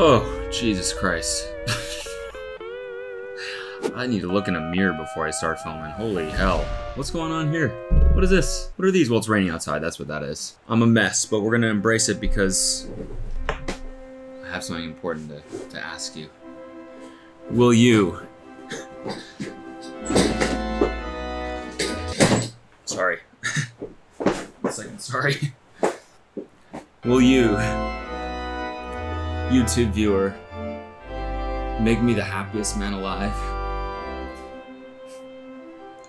Oh, Jesus Christ. I need to look in a mirror before I start filming. Holy hell. What's going on here? What is this? What are these? Well, it's raining outside. That's what that is. I'm a mess, but we're gonna embrace it because I have something important to, to ask you. Will you? Sorry. One second, sorry. Will you, YouTube viewer, make me the happiest man alive?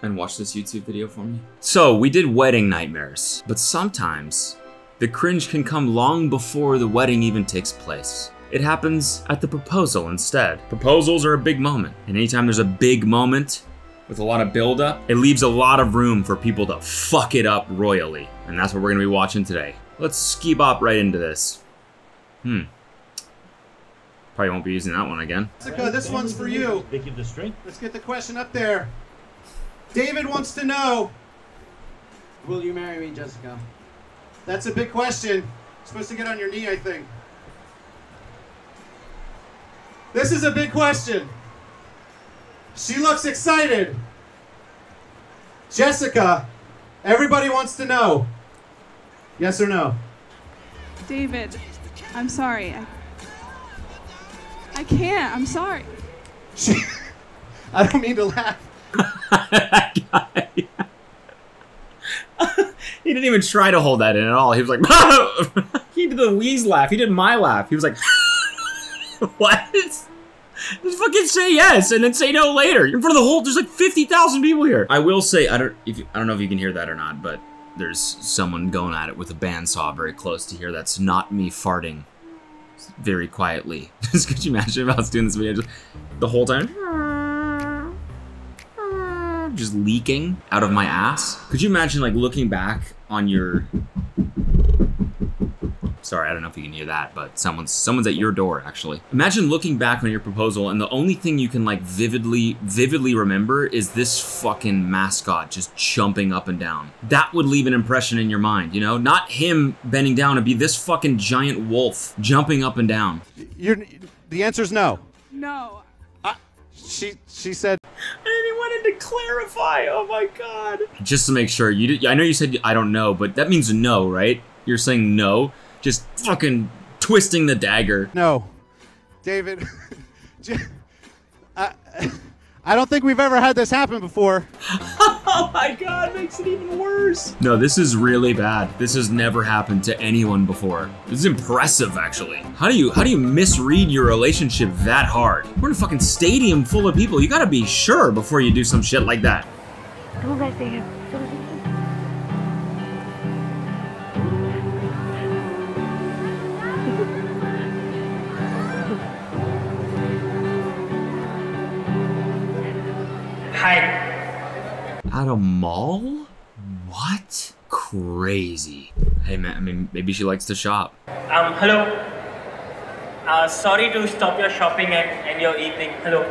And watch this YouTube video for me? So, we did wedding nightmares, but sometimes the cringe can come long before the wedding even takes place. It happens at the proposal instead. Proposals are a big moment, and anytime there's a big moment with a lot of build-up, it leaves a lot of room for people to fuck it up royally. And that's what we're gonna be watching today. Let's ski bop right into this. Hmm. Probably won't be using that one again. Jessica, this one's for you. Vicky the string. Let's get the question up there. David wants to know. Will you marry me, Jessica? That's a big question. You're supposed to get on your knee, I think. This is a big question. She looks excited. Jessica, everybody wants to know. Yes or no? David, I'm sorry. I, I can't. I'm sorry. She, I don't mean to laugh. that guy. he didn't even try to hold that in at all. He was like, he did the wheeze laugh. He did my laugh. He was like, what? Just fucking say yes and then say no later. You're in front of the whole. There's like fifty thousand people here. I will say I don't if you, I don't know if you can hear that or not, but there's someone going at it with a bandsaw very close to here. That's not me farting very quietly. Just could you imagine if I was doing this video just the whole time? Just leaking out of my ass. Could you imagine like looking back on your Sorry, I don't know if you can hear that, but someone's someone's at your door actually. Imagine looking back on your proposal and the only thing you can like vividly vividly remember is this fucking mascot just jumping up and down. That would leave an impression in your mind, you know? Not him bending down and be this fucking giant wolf jumping up and down. You're, the answer's no. No. She she said I didn't wanted to clarify. Oh my god. Just to make sure, you did, I know you said I don't know, but that means no, right? You're saying no, just fucking twisting the dagger. No, David, I, I don't think we've ever had this happen before. oh my god, makes it even worse. No, this is really bad. This has never happened to anyone before. This is impressive, actually. How do you how do you misread your relationship that hard? We're in a fucking stadium full of people. You gotta be sure before you do some shit like that. Don't let them. At a mall? What? Crazy. Hey man, I mean, maybe she likes to shop. Um, hello. Uh, sorry to stop your shopping and, and your evening. Hello.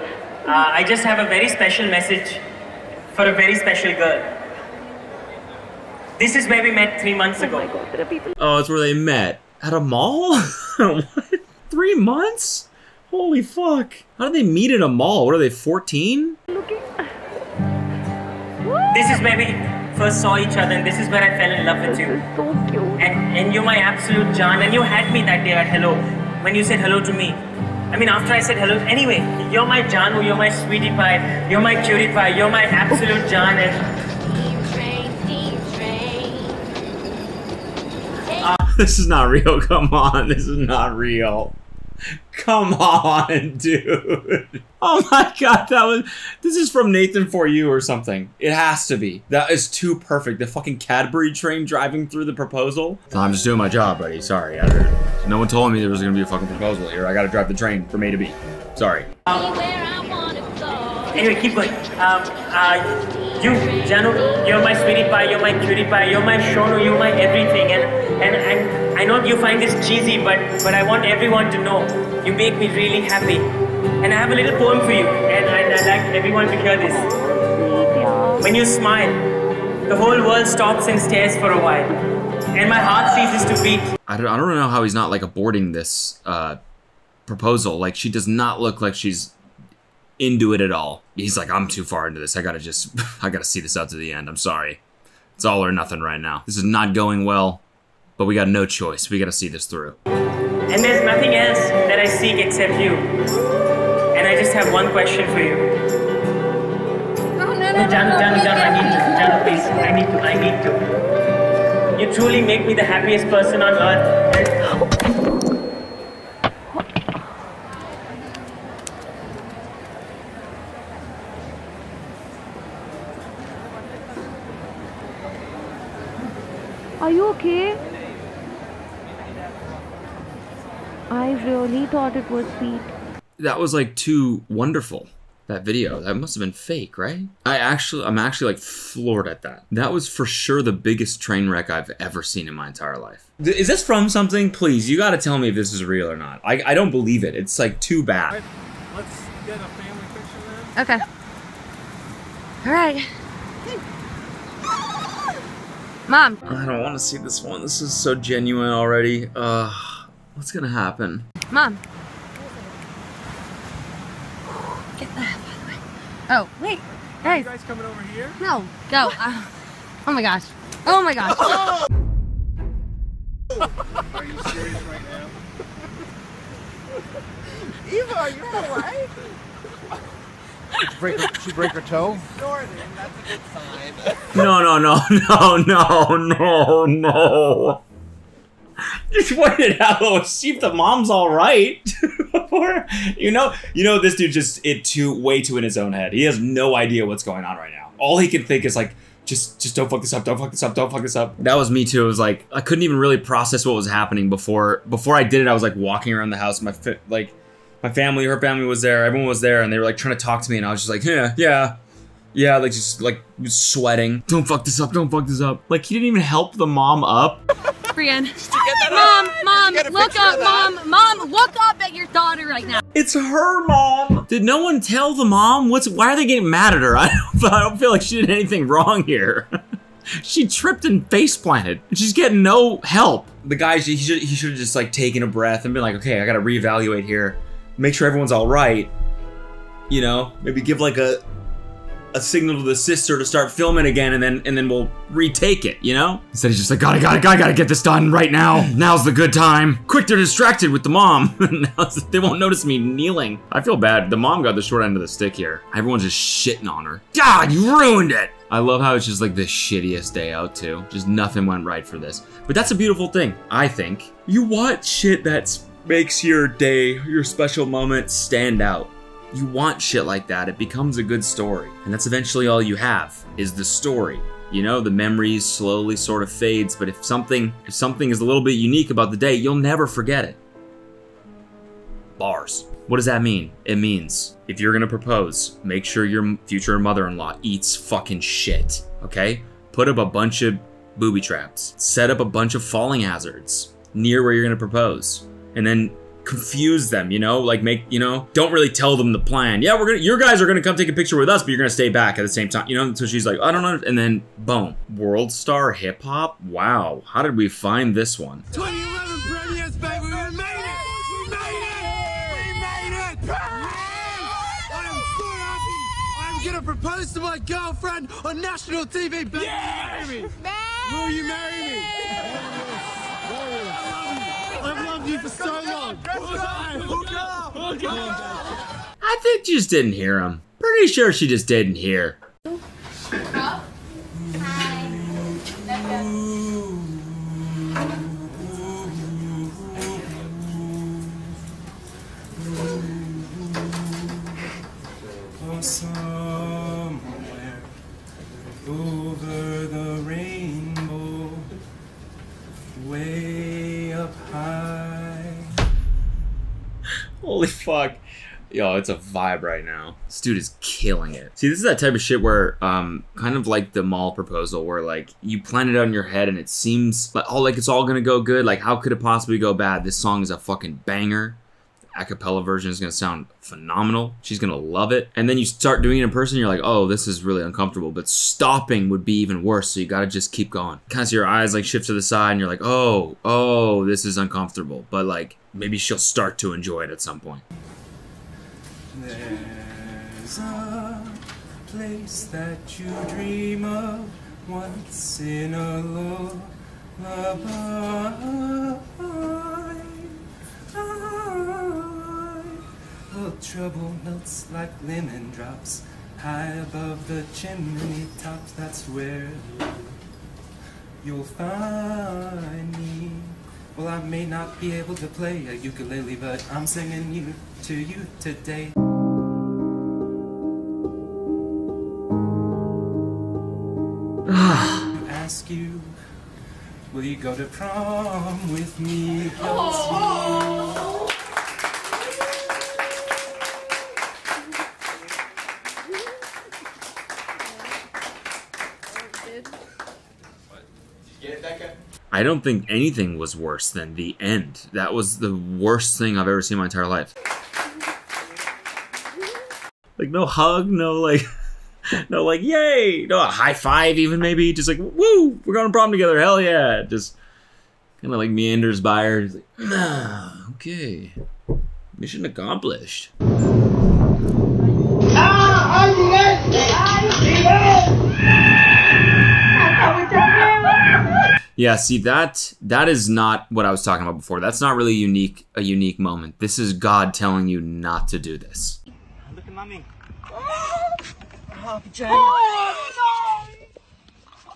Uh, I just have a very special message for a very special girl. This is where we met three months Oh my ago. god, people Oh, it's where they met. At a mall? what? Three months? Holy fuck. How did they meet at a mall? What are they, 14? looking. This is where we first saw each other, and this is where I fell in love with This you. is so cute. And, and you're my absolute John, and you had me that day at hello when you said hello to me. I mean, after I said hello, anyway, you're my Janu, you're my sweetie pie, you're my cutie pie, you're my absolute John, and This is not real. Come on. This is not real. Come on, dude. Oh my god, that was. This is from Nathan for You or something. It has to be. That is too perfect. The fucking Cadbury train driving through the proposal. I'm just doing my job, buddy. Sorry. I, no one told me there was gonna be a fucking proposal here. I gotta drive the train from A to B. Sorry. anyway, keep going. Um, uh, you, Janu, you're my sweetie pie, you're my cutie pie, you're my Shonu, you're my everything, and and and I know you find this cheesy, but but I want everyone to know you make me really happy. And I have a little poem for you, and I'd, like everyone to hear this. When you smile, the whole world stops and stares for a while, and my heart ceases to beat. I don't, I don't know how he's not like aborting this uh, proposal. Like she does not look like she's into it at all. He's like, I'm too far into this. I gotta just, I gotta see this out to the end. I'm sorry. It's all or nothing right now. This is not going well, but we got no choice. We gotta see this through. And there's nothing else that I seek except you. And I just have one question for you. No, no, no, No, no, Janu, no, Janu, no, Janu, I need to. no, no, Janu, please. I need to. I need to. You truly make me the happiest person on earth. Are you okay? I really thought it was sweet. That was like too wonderful. That video. That must have been fake, right? I actually, I'm actually like floored at that. That was for sure the biggest train wreck I've ever seen in my entire life. Th- Is this from something? Please, you gotta tell me if this is real or not. I, I don't believe it. It's like too bad. Let's get a family picture then. Okay. All right. Mom, I don't want to see this one. This is so genuine already. Uh, what's gonna happen? Mom. Get that, by the way. Oh, wait. Guys, You guys coming over here? no. Go. Uh, oh my gosh. Oh my gosh. Are you serious right now? Eva, are you alright? break her, she break her toe? Jordan, that's a good sign. No, no, no, no, no, no, no. Just wait it out. Oh, see if the mom's all right. Before you know, you know, this dude just it too way too in his own head. He has no idea what's going on right now. All he can think is like, just, just don't fuck this up. Don't fuck this up. Don't fuck this up. That was me too. It was like I couldn't even really process what was happening before. Before I did it, I was like walking around the house. My like, my family, her family was there. Everyone was there, and they were like trying to talk to me, and I was just like, yeah, yeah. Yeah, like just like sweating. Don't fuck this up. Don't fuck this up. Like he didn't even help the mom up. Brienne. Mom, mom, Did you get a look picture up, mom, mom, look up at your daughter right now. It's her mom. Did no one tell the mom? What's why are they getting mad at her? I don't, I don't feel like she did anything wrong here. she tripped and face planted. She's getting no help. The guy he should he should have just like taken a breath and been like, okay, I gotta reevaluate here, make sure everyone's all right. You know, maybe give like a a signal to the sister to start filming again, and then and then we'll retake it. You know, instead he's just like, gotta gotta gotta gotta get this done right now. Now's the good time. Quick, they're distracted with the mom. They won't notice me kneeling. I feel bad. The mom got the short end of the stick here. Everyone's just shitting on her. God, you ruined it. I love how it's just like the shittiest day out too. Just nothing went right for this. But that's a beautiful thing, I think. You want shit that makes your day, your special moment stand out. You want shit like that. It becomes a good story. And that's eventually all you have is the story. You know, the memories slowly sort of fades, but if something if something is a little bit unique about the day, you'll never forget it. Bars. What does that mean? It means if you're gonna propose, make sure your future mother-in-law eats fucking shit. Okay? Put up a bunch of booby traps. Set up a bunch of falling hazards near where you're gonna propose. And then confuse them, you know? Like make, you know, don't really tell them the plan. Yeah, we're gonna your guys are gonna come take a picture with us, but you're gonna stay back at the same time. You know, so she's like, I don't know. And then boom. WorldStarHipHop? Wow. How did we find this one? 2011 premieres, baby. We made it. We made it. We made it. I am so happy. I'm gonna propose to my girlfriend on national TV. Baby, Will you marry me? Will you marry me? I've loved you for so long. I think she just didn't hear him. Pretty sure she just didn't hear. Somewhere Yo, it's a vibe right now. This dude is killing it. See, this is that type of shit where, um, kind of like the mall proposal, where like you plan it in your head and it seems like, oh, like it's all gonna go good. Like, how could it possibly go bad? This song is a fucking banger. a cappella version is gonna sound phenomenal. She's gonna love it. And then you start doing it in person, you're like, oh, this is really uncomfortable. But stopping would be even worse. So you gotta just keep going. Kind of see your eyes like shift to the side, and you're like, oh, oh, this is uncomfortable. But like maybe she'll start to enjoy it at some point. There's a place that you dream of once in a lullaby. Well, trouble melts like lemon drops high above the chimney tops. That's where you'll find me. Well, I may not be able to play a ukulele, but I'm singing you to you today. Ask you, will you go to prom with me? I don't think anything was worse than the end. That was the worst thing I've ever seen in my entire life. Like no hug, no like, no like yay, no a high five even maybe. Just like woo, we're going to prom together, hell yeah. Just kind of like meanders by her. He's like, ah, okay, mission accomplished. Yeah, see that that is not what I was talking about before. That's not really unique a unique moment. This is God telling you not to do this. Look at mommy. Harvey Jane. Oh,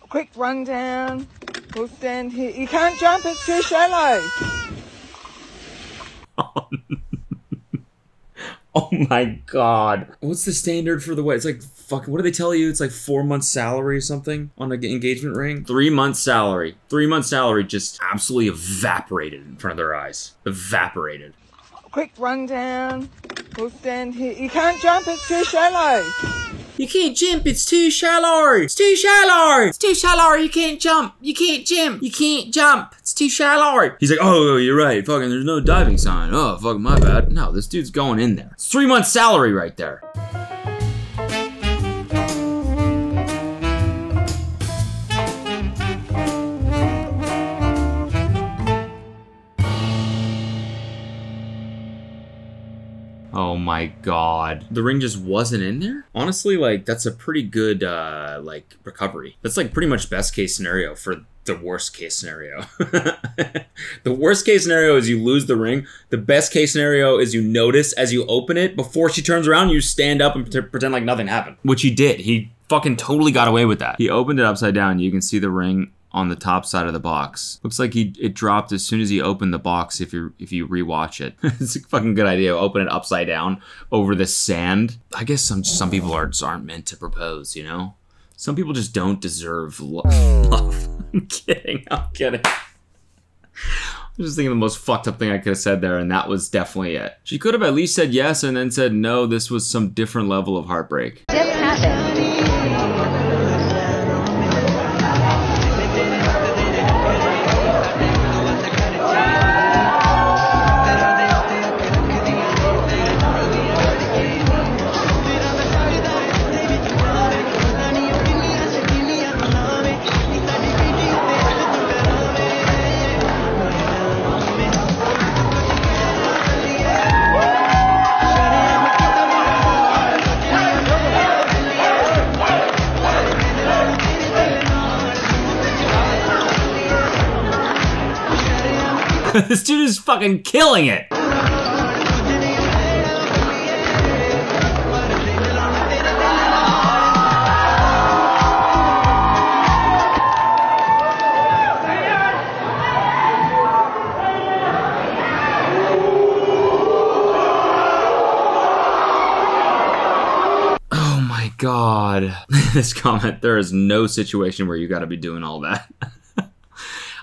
Quick rundown. We'll stand here. You can't jump, it's too shallow. Oh my god. What's the standard for the way? It's like fuck what do they tell you? It's like 4 months salary or something on an engagement ring? 3 months salary. 3 months salary just absolutely evaporated in front of their eyes. Evaporated. Quick rundown. We'll stand here. You can't jump, it's too shallow. You can't jump, it's too shallow. It's too shallow. It's too shallow. You can't jump. You can't jump. You can't jump. It's too shallow. He's like, oh, oh you're right. Fucking, there's no diving sign. Oh, fucking my bad. No, this dude's going in there. It's three months salary right there. My god. The ring just wasn't in there? Honestly, like that's a pretty good uh like recovery. That's like pretty much best case scenario for the worst case scenario. the worst case scenario is you lose the ring. The best case scenario is you notice as you open it before she turns around, you stand up and pretend like nothing happened. Which he did. He fucking totally got away with that. He opened it upside down. You can see the ring on the top side of the box. Looks like he it dropped as soon as he opened the box. If you if you rewatch it, it's a fucking good idea. Open it upside down over the sand. I guess some some people are aren't meant to propose. You know, some people just don't deserve lo- love. I'm kidding. I'm kidding. I'm just thinking the most fucked up thing I could have said there, and that was definitely it. She could have at least said yes and then said no. This was some different level of heartbreak. Happened. this dude is fucking killing it. Oh my god. this comment, there is no situation where you gotta be doing all that.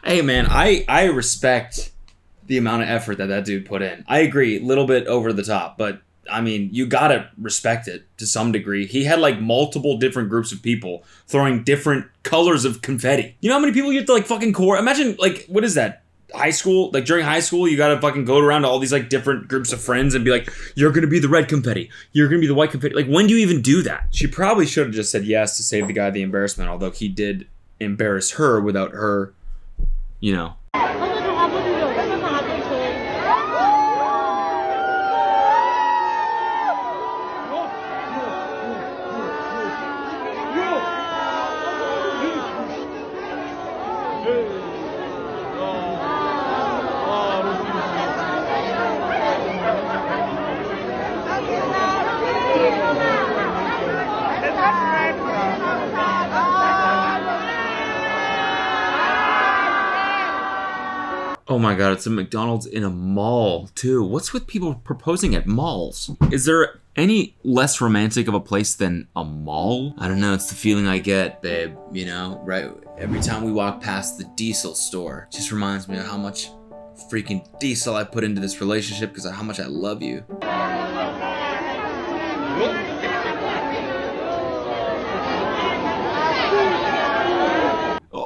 hey man, I I respect the amount of effort that that dude put in. I agree, a little bit over the top, but I mean, you gotta respect it to some degree. He had like multiple different groups of people throwing different colors of confetti. You know how many people you have to like fucking core? Imagine like what is that? high school, like during high school, you gotta fucking go around to all these like different groups of friends and be like, you're gonna be the red confetti, you're gonna be the white confetti. Like, when do you even do that? She probably should have just said yes to save the guy the embarrassment, although he did embarrass her without her, you know. Oh my god, it's a McDonald's in a mall too. What's with people proposing at malls? Is there any less romantic of a place than a mall? I don't know, it's the feeling I get, babe, you know, right? Every time we walk past the diesel store, just reminds me of how much freaking diesel I put into this relationship because of how much I love you.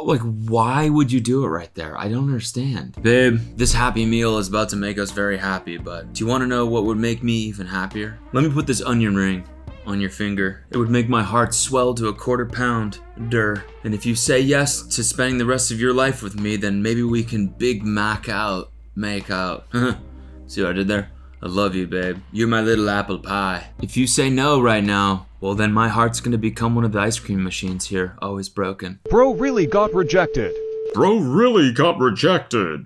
Like why would you do it right there? I don't understand. Babe. This happy meal is about to make us very happy but do you want to know what would make me even happier? Let me put this onion ring on your finger. It would make my heart swell to a quarter pound. Der and if you say yes to spending the rest of your life with me then maybe we can big mac out make out. See what i did there? I love you, babe. You're my little apple pie. If you say no right now, well, then my heart's gonna become one of the ice cream machines here, always broken. Bro really got rejected. Bro really got rejected.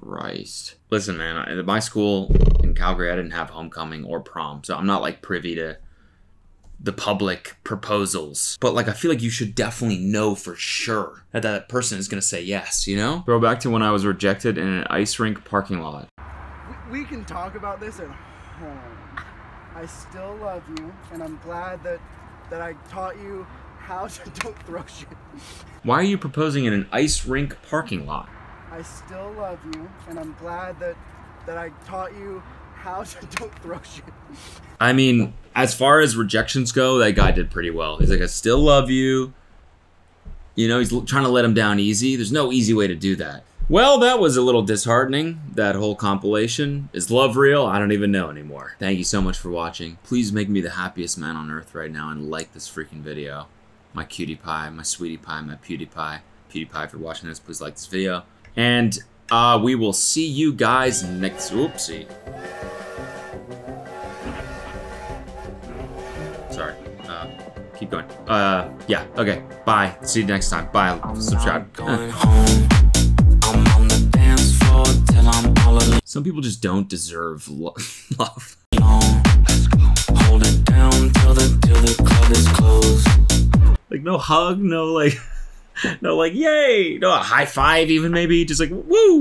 Christ. Listen, man, I- at my school in Calgary, I didn't have homecoming or prom, so I'm not like privy to the public proposals. But like, I feel like you should definitely know for sure that that person is gonna say yes, you know? Throw back to when I was rejected in an ice rink parking lot. We can talk about this at home. I still love you, and I'm glad that that I taught you how to don't throw shit. Why are you proposing in an ice rink parking lot? I still love you, and I'm glad that that I taught you how to don't throw shit. I mean, as far as rejections go, that guy did pretty well. He's like, I still love you. You know, he's trying to let him down easy. There's no easy way to do that. Well, that was a little disheartening, that whole compilation. Is love real? I don't even know anymore. Thank you so much for watching. Please make me the happiest man on earth right now and like this freaking video. My cutie pie, my sweetie pie, my pewdie pie. PewDiePie, if you're watching this, please like this video. And uh, we will see you guys next. Oopsie. Sorry. Uh, keep going. Uh, yeah. Okay. Bye. See you next time. Bye. Subscribe. Come on. Some people just don't deserve lo- love. Like no hug, no like, no like yay, no a high five even maybe, just like woo.